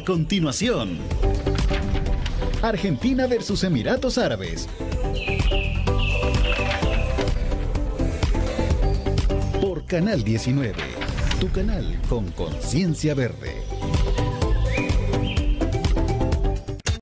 A continuación, Argentina versus Emiratos Árabes. Por Canal 19, tu canal con conciencia verde.